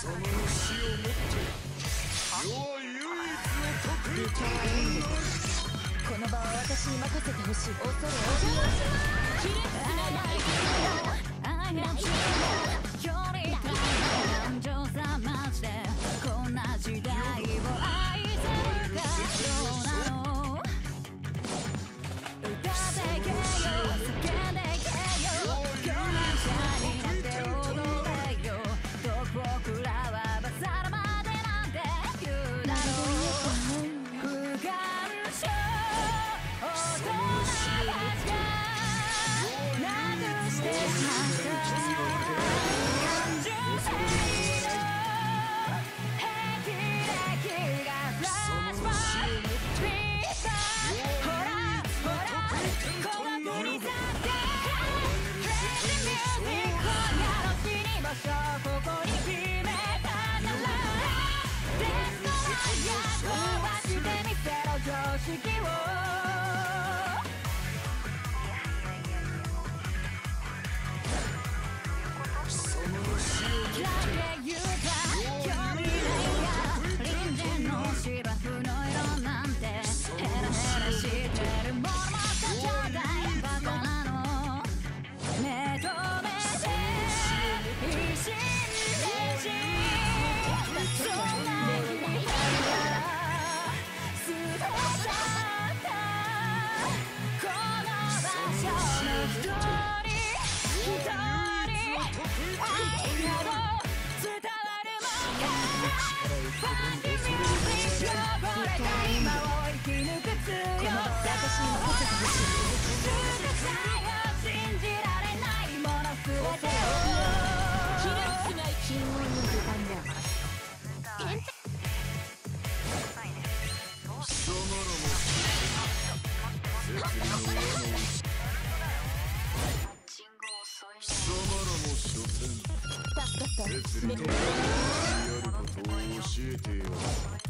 その死をもって世は唯一のこの場は私に任せてほしい。恐れお邪キレッツな Jack. やるこ今を教えてよ。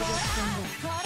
this finger.